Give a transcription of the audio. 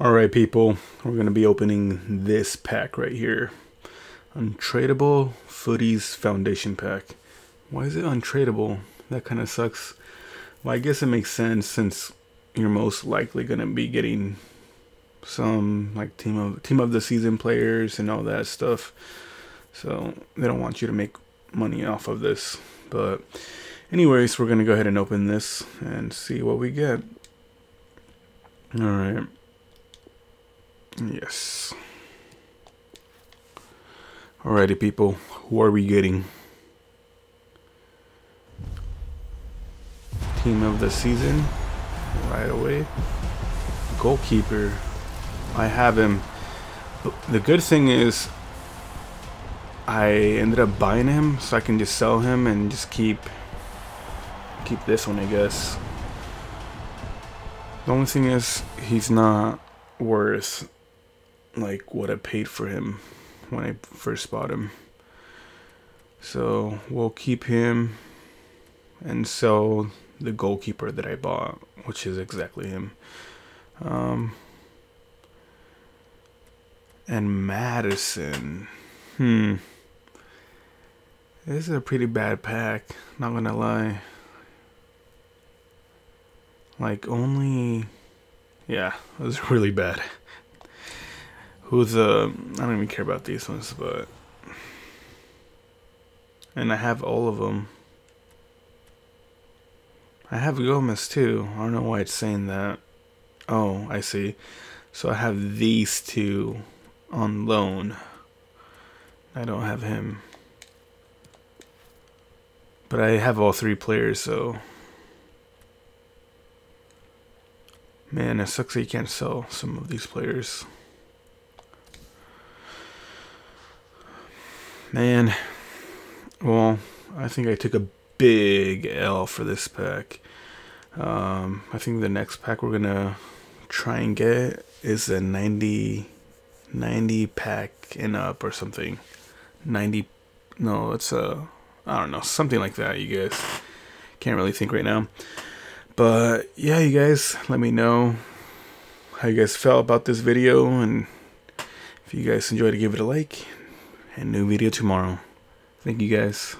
Alright people, we're going to be opening this pack right here. Untradeable Futties Foundation Pack. Why is it untradeable? That kind of sucks. Well, I guess it makes sense since you're most likely going to be getting some like team of team of the season players and all that stuff. So they don't want you to make money off of this. But anyways, we're going to go ahead and open this and see what we get. Alright. Yes. Alrighty, people. Who are we getting? Team of the season. Right away. Goalkeeper. I have him. The good thing is, I ended up buying him, so I can just sell him and just keep keep this one, I guess. The only thing is, he's not worth like what I paid for him when I first bought him. So we'll keep him and sell the goalkeeper that I bought, which is exactly him. Um, and Madison. Hmm. This is a pretty bad pack, not gonna lie. Like, only. Yeah, it was really bad who's uh I don't even care about these ones, but and I have all of them. I have Gomez too. I don't know why it's saying that. Oh, I see. So I have these two on loan. I don't have him. But I have all three players, so Man, it sucks that you can't sell some of these players. Man, well, I think I took a big L for this pack. Um, I think the next pack we're gonna try and get is a 90, 90 pack and up or something. 90, no, it's a, I don't know, something like that, you guys. Can't really think right now. But yeah, you guys, let me know how you guys felt about this video and if you guys enjoyed, give it a like and new video tomorrow. Thank you guys.